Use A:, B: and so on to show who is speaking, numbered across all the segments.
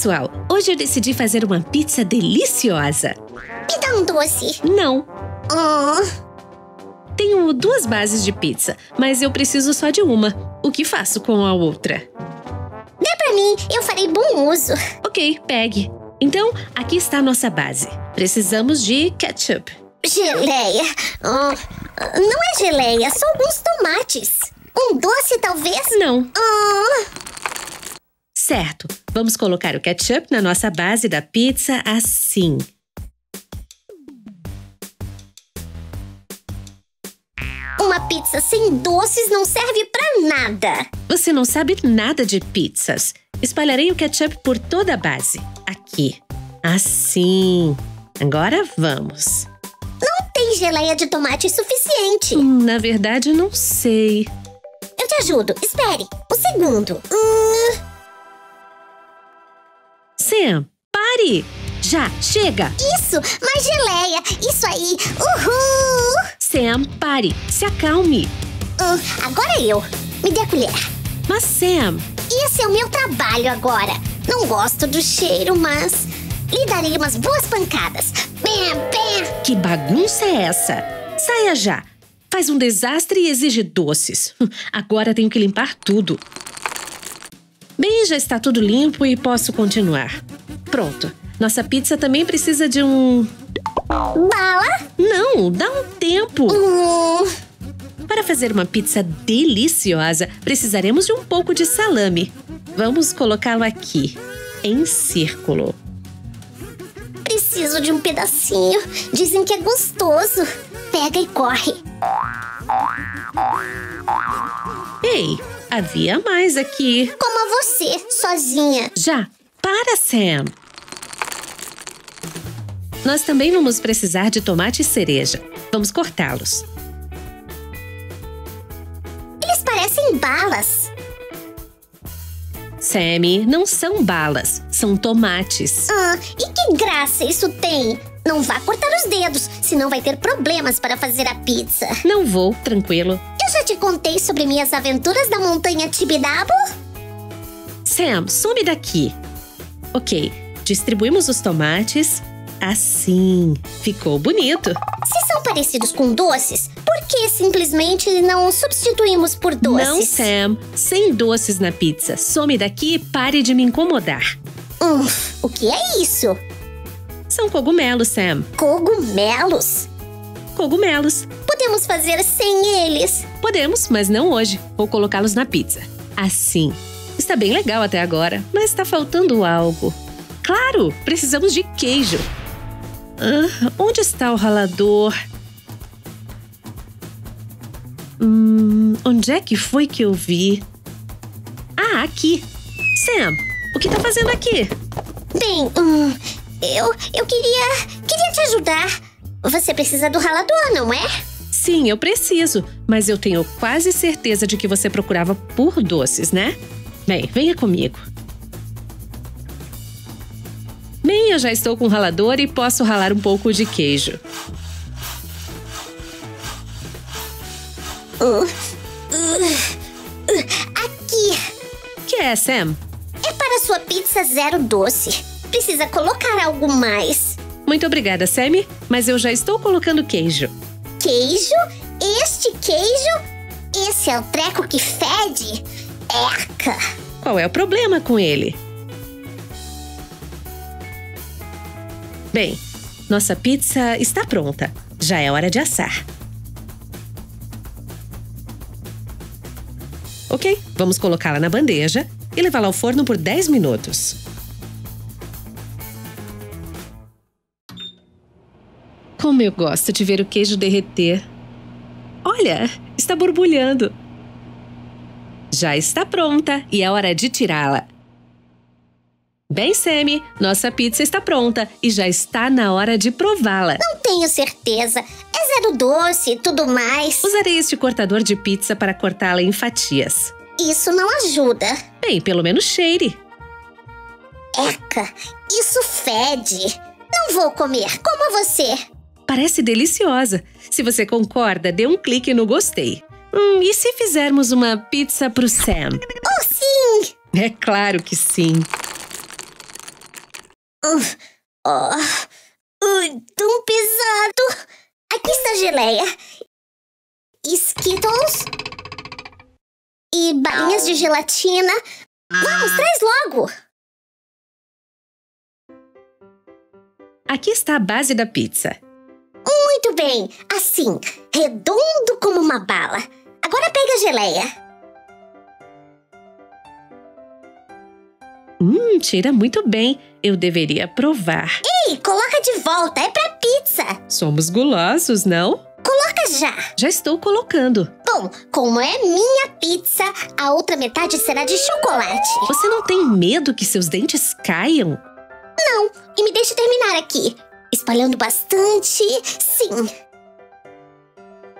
A: pessoal! Hoje eu decidi fazer uma pizza deliciosa.
B: Me dá um doce.
A: Não,
B: Oh,
A: tenho duas bases de pizza, mas eu preciso só de uma. O que faço com a outra?
B: dê pra mim, eu farei bom uso.
A: Ok, pegue. Então, aqui está a nossa base. Precisamos de ketchup.
B: Geleia. Oh, não é geleia, só alguns tomates. Um doce, talvez?
A: Não,
B: Oh,
A: certo. Vamos colocar o ketchup na nossa base da pizza assim.
B: uma pizza sem doces não serve pra nada.
A: Você não sabe nada de pizzas. Espalharei o ketchup por toda a base. Aqui. Assim. Agora vamos.
B: Não tem geleia de tomate suficiente.
A: Hum, Na verdade, não sei.
B: Eu te ajudo. Espere. Um segundo. Hum,
A: Sam, pare! Já, chega!
B: isso, mais geleia. Isso aí. Uhul.
A: Sam, pare! Se acalme!
B: Hum, agora eu. Me dê a colher.
A: Mas Sam,
B: Esse é o meu trabalho agora. Não gosto do cheiro, mas lhe darei umas boas pancadas. Bem, bem.
A: que bagunça é essa? Saia já! Faz um desastre e exige doces. Agora tenho que limpar tudo. Bem, já está tudo limpo e posso continuar. Pronto. Nossa pizza também precisa de um.
B: Bala?
A: Não, dá um tempo!
B: Hum,
A: Para fazer uma pizza deliciosa, precisaremos de um pouco de salame. Vamos colocá-lo aqui, em círculo.
B: preciso de um pedacinho. Dizem que é gostoso. Pega e corre.
A: Ei, havia mais aqui.
B: Como a você, sozinha.
A: Já, para, Sam! Nós também vamos precisar de tomate e cereja. Vamos cortá-los.
B: Eles parecem balas.
A: Sammy, não são balas, são tomates.
B: Ah, e que graça isso tem? Não vá cortar os dedos, senão vai ter problemas para fazer a pizza.
A: Não vou, tranquilo.
B: Eu já te contei sobre minhas aventuras da montanha Tibidabo?
A: Sam, some daqui. Ok, distribuímos os tomates. Assim. Ficou bonito.
B: Se são parecidos com doces, por que simplesmente não substituímos por doces?
A: Não, Sam. Sem doces na pizza. Some daqui e pare de me incomodar.
B: Hum, o que é isso?
A: São cogumelos, Sam.
B: Cogumelos?
A: Cogumelos.
B: Podemos fazer sem eles.
A: Podemos, mas não hoje. Vou colocá-los na pizza. Assim. Está bem legal até agora, mas está faltando algo. Claro, precisamos de queijo. Ah, onde está o ralador? Hum, onde é que foi que eu vi? Ah, aqui. Sam, o que está fazendo aqui?
B: Bem, hum, eu, eu queria, queria te ajudar. Você precisa do ralador, não é?
A: Sim, eu preciso, mas eu tenho quase certeza de que você procurava por doces, né? Bem, venha comigo. Bem, eu já estou com o ralador e posso ralar um pouco de queijo.
B: Aqui.
A: Que é, Sam?
B: É para sua pizza zero doce. Precisa colocar algo mais.
A: Muito obrigada, Sammy, mas eu já estou colocando queijo.
B: Queijo? Este queijo? Esse é o treco que fede? Eca!
A: Qual é o problema com ele? Bem, nossa pizza está pronta. Já é hora de assar. Ok, vamos colocá-la na bandeja e levá-la ao forno por 10 minutos. Como eu gosto de ver o queijo derreter. Olha, está borbulhando. Já está pronta e é hora de tirá-la. Bem, Sammy, nossa pizza está pronta e já está na hora de prová-la.
B: Não tenho certeza. É zero doce e tudo mais.
A: Usarei este cortador de pizza para cortá-la em fatias.
B: Isso não ajuda.
A: Bem, pelo menos cheire.
B: Eca, isso fede. Não vou comer. Como você?
A: Parece deliciosa. Se você concorda, dê um clique no gostei. Hum, e se fizermos uma pizza pro Sam?
B: Oh, sim!
A: É claro que sim.
B: Uh, oh, uh, tão pesado. Aqui está a geleia. Skittles. E balinhas de gelatina. Vamos, traz logo.
A: Aqui está a base da pizza.
B: Muito bem, assim, redondo como uma bala. Agora pega a geleia.
A: Hum, cheira muito bem. Eu deveria provar.
B: Ei, coloca de volta, é pra pizza.
A: Somos gulosos, não?
B: Coloca já.
A: Já estou colocando.
B: Bom, como é minha pizza, a outra metade será de chocolate.
A: Você não tem medo que seus dentes caiam?
B: Não, e me deixe terminar aqui. Espalhando bastante, sim.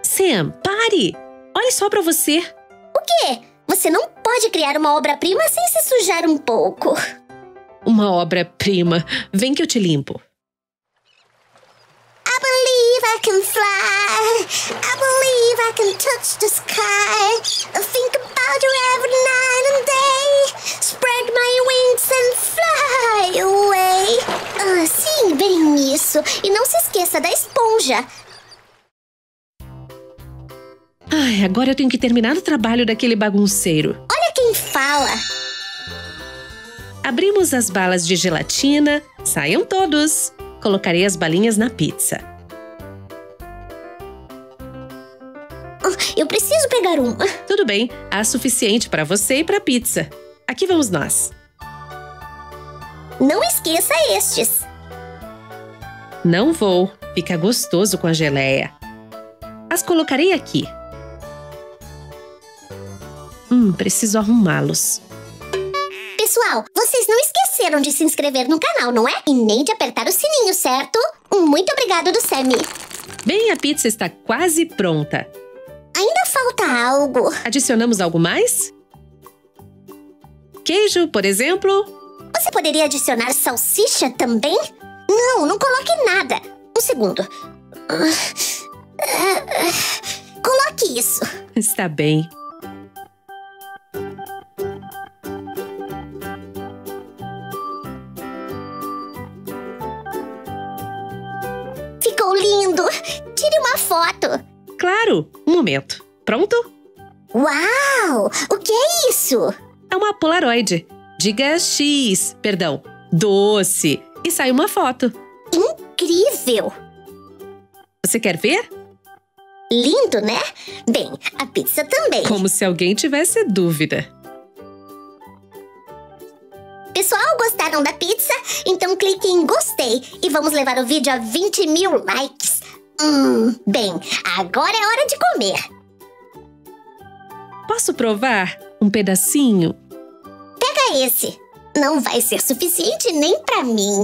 A: Sam, pare! Olhe só pra você.
B: O quê? Você não pode criar uma obra-prima sem se sujar um pouco.
A: Uma obra-prima. Vem que eu te limpo.
B: I believe I can fly. I believe I can touch the sky. I think about you every night and day. Da esponja.
A: Ai, agora eu tenho que terminar o trabalho daquele bagunceiro.
B: Olha quem fala.
A: Abrimos as balas de gelatina. Saiam todos. Colocarei as balinhas na pizza.
B: Ah, Eu preciso pegar uma.
A: Tudo bem, há suficiente para você e para a pizza. Aqui vamos nós.
B: Não esqueça estes.
A: Não vou. Fica gostoso com a geleia. As colocarei aqui. Hum, preciso arrumá-los.
B: Pessoal, vocês não esqueceram de se inscrever no canal, não é? E nem de apertar o sininho, certo? Muito obrigado do Sammy.
A: Bem, a pizza está quase pronta.
B: Ainda falta algo.
A: Adicionamos algo mais? Queijo, por exemplo?
B: Você poderia adicionar salsicha também? Não, não coloque nada. Um segundo. Coloque isso.
A: Está bem.
B: Ficou lindo. Tire uma foto.
A: Claro, um momento. Pronto?
B: Uau! O que é isso?
A: É uma Polaroid. Diga X, perdão, doce. E sai uma foto.
B: Incrível!
A: Você quer ver?
B: Lindo, né? Bem, a pizza também.
A: Como se alguém tivesse dúvida.
B: Pessoal, gostaram da pizza? Então clique em gostei e vamos levar o vídeo a 20 mil likes. Hum, bem, agora é hora de comer.
A: Posso provar um pedacinho?
B: Pega esse. Não vai ser suficiente nem pra mim.